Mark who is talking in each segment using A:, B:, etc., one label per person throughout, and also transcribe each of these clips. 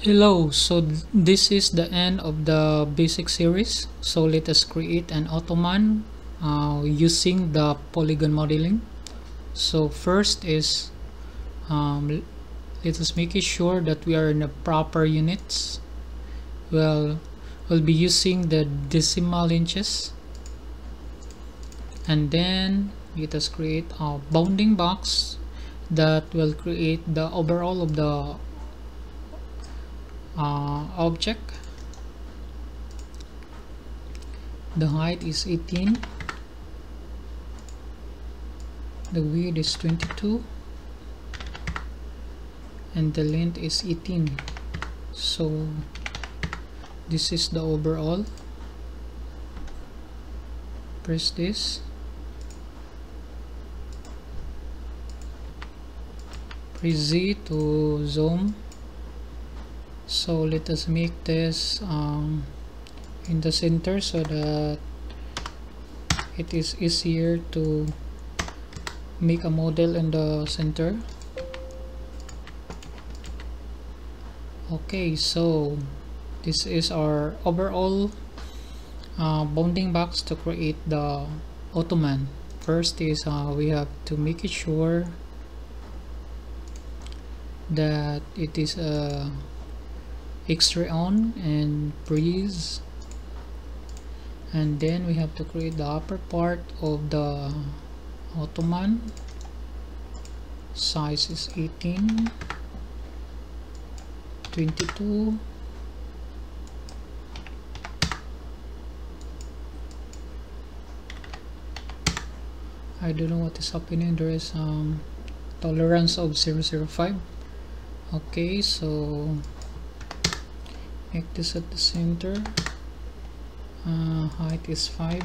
A: Hello, so th- this is the end of the basic series. So let us create an Ottoman uh, using the polygon modeling. So first is um, let us make sure that we are in the proper units. Well, we'll be using the decimal inches. And then let us create a bounding box that will create the overall of the uh, object. The height is 18 the width is 22 and the length is 18 so this is the overall. Press this. Press Z to zoom so let us make this um, in the center so that it is easier to make a model in the center. Okay so this is our overall uh, bounding box to create the Ottoman. First is uh, we have to make it sure that it is a x-ray on and freeze. And then we have to create the upper part of the Ottoman. Size is 18 22 I don't know what is happening. There is um tolerance of 005 okay so make this at the center. Uh, height is 5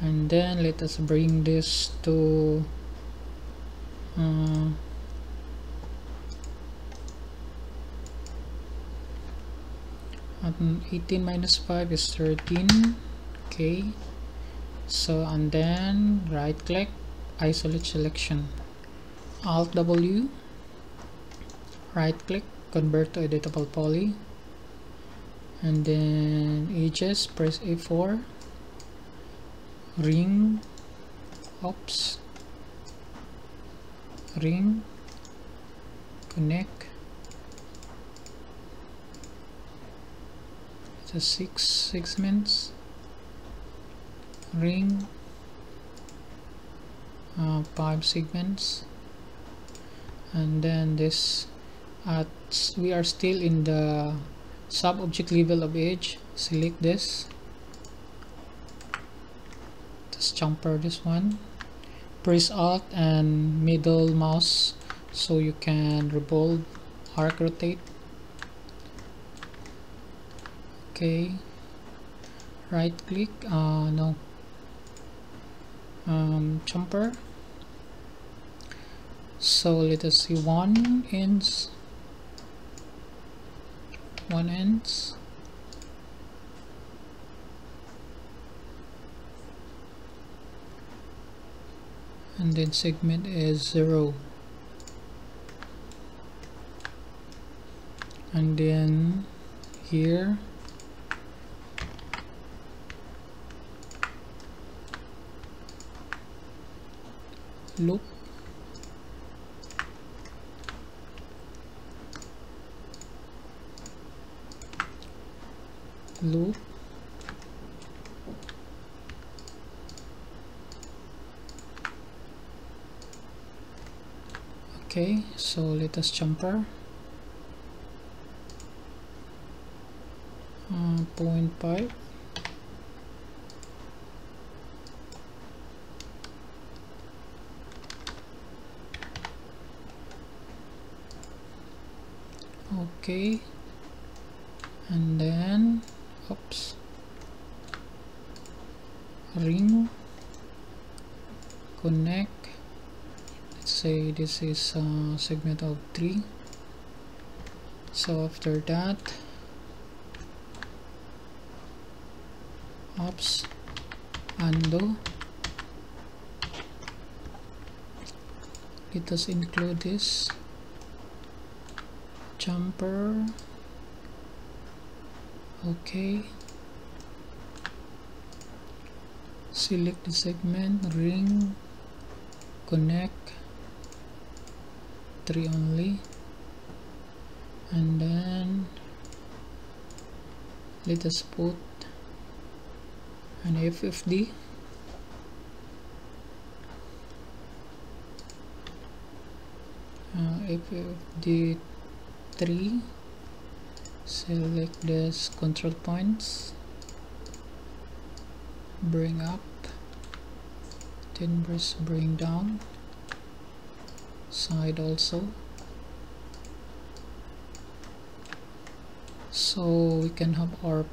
A: and then let us bring this to uh, at 18 minus 5 is 13 okay. So and then right click isolate selection. Alt W right click convert to editable poly. And then edges press A4 ring oops. Ring connect. The six segments. Ring uh, five segments. And then this at we are still in the sub object level of edge select this. Just chamfer this one. Press alt and middle mouse so you can revolve arc rotate. Okay. Right click uh no. Um chamfer. So let us see one ends one ends. And then segment is zero. And then here. Loop loop okay so let us chamfer uh, 0.5 okay. And then oops. Ring connect. Let's say this is a segment of 3 so after that oops undo. Let us include this. Chamfer okay. Select the segment ring connect three only. And then let us put an FFD uh, FFD 3 select this control points. Bring up. Then press bring down. Side also. So we can have our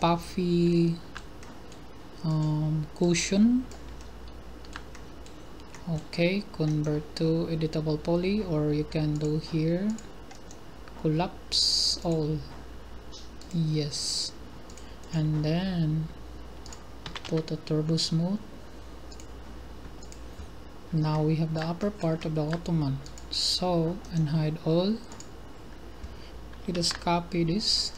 A: puffy um, cushion. Okay convert to editable poly or you can do here. Collapse all yes. And then put a turbo smooth. Now we have the upper part of the ottoman. So and hide all. Let us copy this.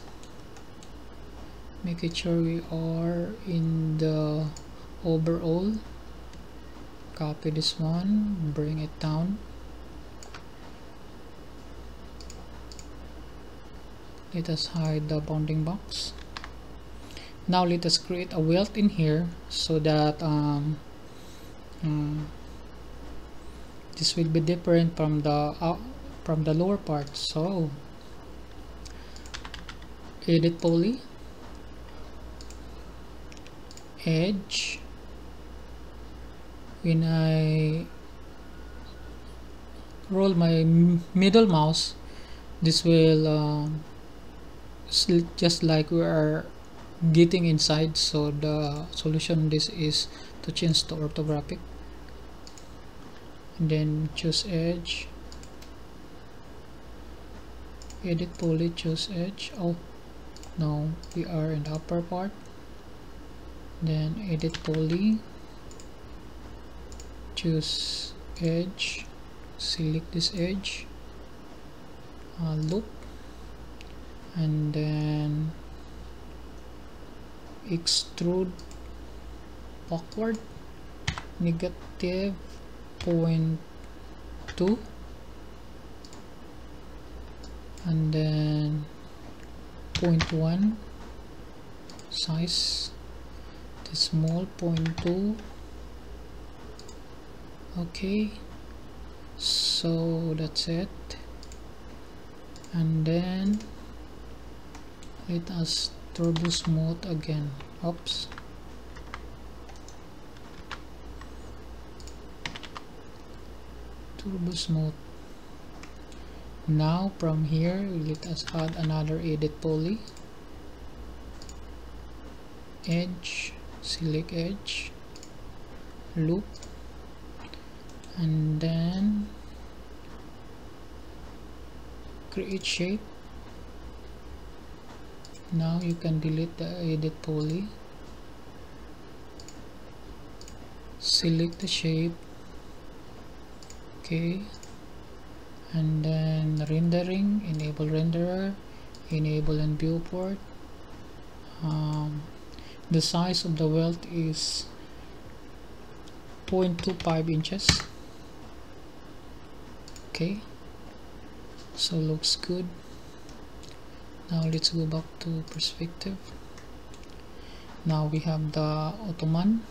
A: Making sure we are in the overall. Copy this one bring it down let us hide the bounding box. Now let us create a welt in here so that um, um, this will be different from the uh, from the lower part. So edit poly edge. When I roll my middle mouse this will um, just like we are getting inside so the solution this is to change to orthographic. And then choose edge. Edit poly choose edge. Oh no we are in the upper part. Then edit poly choose edge. Select this edge. Uh, loop and then extrude backward negative point two and then point one size the small point two. Okay so that's it. And then let us turbo smooth again. Oops. Turbo smooth. Now from here let us add another edit poly edge select edge loop and then create shape now you can delete the edit poly. Select the shape. Okay. And then rendering enable renderer enable and viewport. Um, the size of the welt is 0.25 inches. Okay. So looks good now let's go back to perspective. Now we have the ottoman.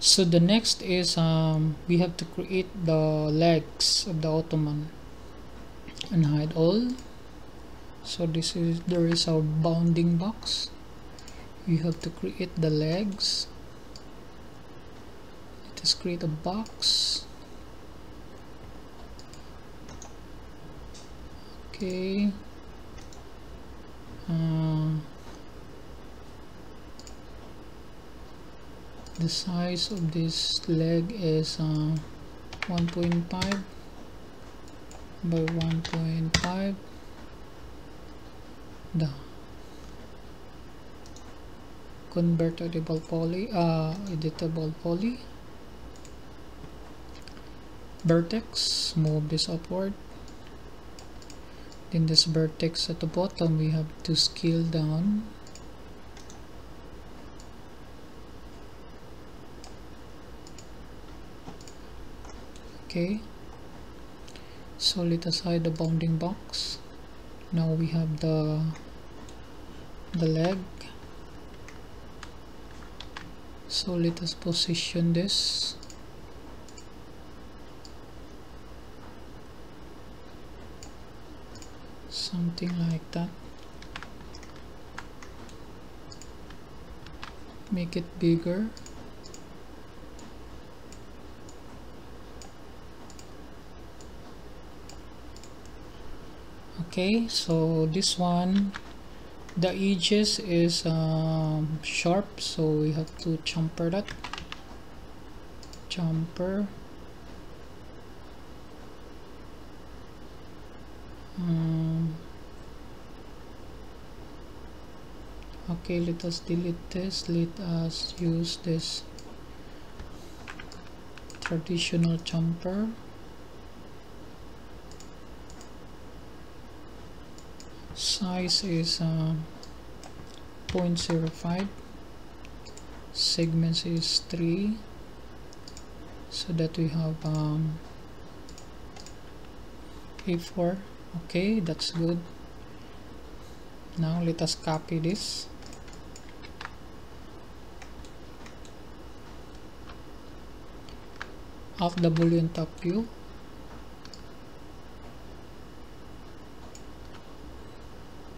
A: So the next is um, we have to create the legs of the ottoman and hide all. So this is there is our bounding box. You have to create the legs. Let us create a box okay. Uh, the size of this leg is uh, 1.5 by 1.5 the convertible poly uh, editable poly. Vertex move this upward then this vertex at the bottom we have to scale down. Okay. So let us hide the bounding box. Now we have the the leg. So let us position this something like that. Make it bigger. Okay so this one the edges is um, sharp so we have to chamfer that. Chamfer okay let us delete this. Let us use this traditional chamfer. Size is uh, 0.05 segments is 3 so that we have um, A4 okay that's good. Now let us copy this of the boolean top view.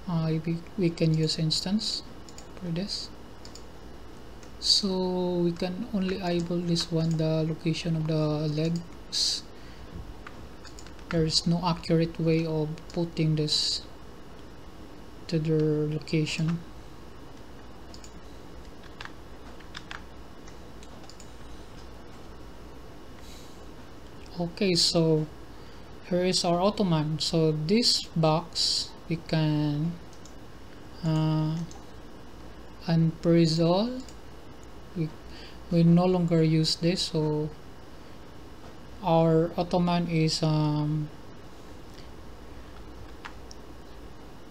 A: Uh, we, we can use instance for this. So we can only eyeball this one the location of the legs. There is no accurate way of putting this to their location okay so here is our ottoman. So this box we can uh, unpersol we, we no longer use this so our ottoman is um,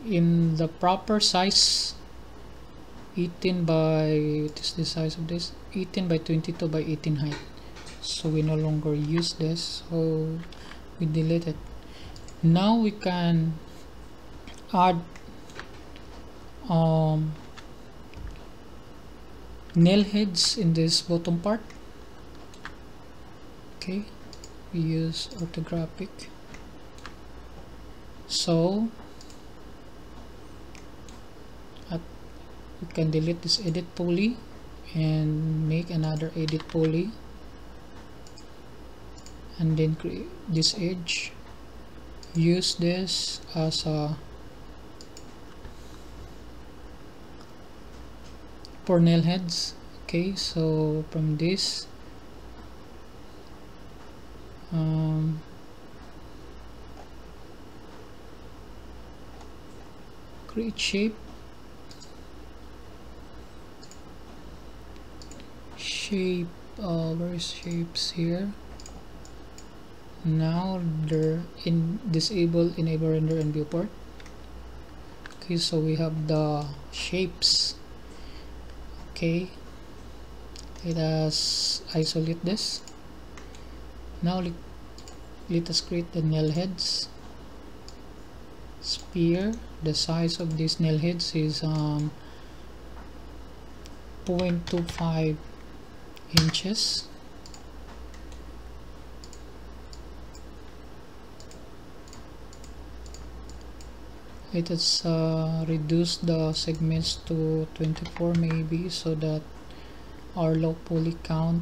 A: in the proper size 18 by what is the size of this? 18 by 22 by 18 height so we no longer use this. So we delete it. Now we can add um, nail heads in this bottom part. Okay we use orthographic. So at, we can delete this edit poly and make another edit poly and then create this edge use this as a for nail heads. Okay so from this um, create shape. Shape uh, where is shapes here now they're in disable enable render and viewport okay so we have the shapes. Okay. Let us isolate this. Now let, let us create the nail heads. Sphere the size of these nail heads is um, 0.25 inches let us uh, reduce the segments to 24 maybe so that our low poly count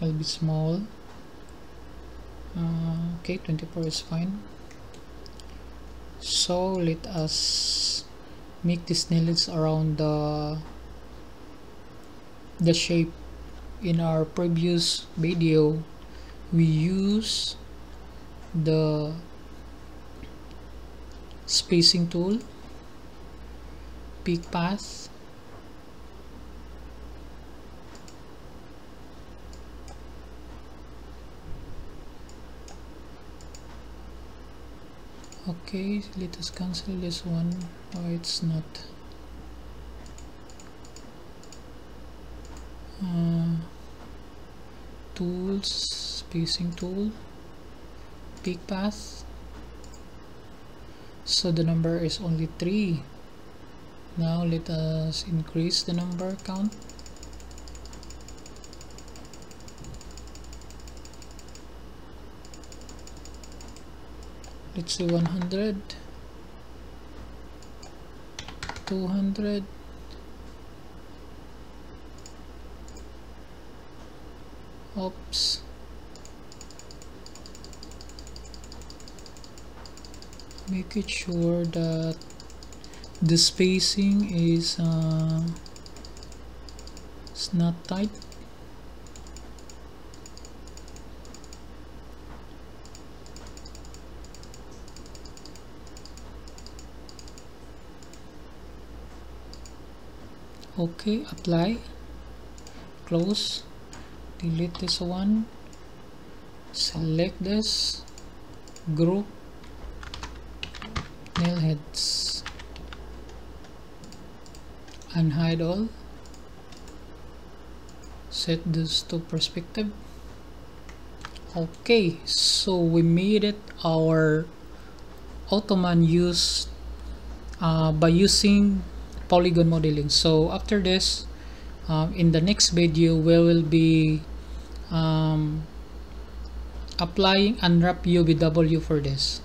A: will be small. Uh, okay 24 is fine. So let us make these nails around the the shape. In our previous video we use the spacing tool pick path okay let us cancel this one oh it's not. Uh, tools spacing tool pick path so the number is only 3 now let us increase the number count. Let's say 100 200 oops make it sure that the spacing is uh, it's not tight. Okay apply. Close. Delete this one. Select this group heads and hide all. Set this to perspective. Okay so we made it our Ottoman used uh, by using polygon modeling. So after this um, in the next video we will be um, applying unwrap UVW for this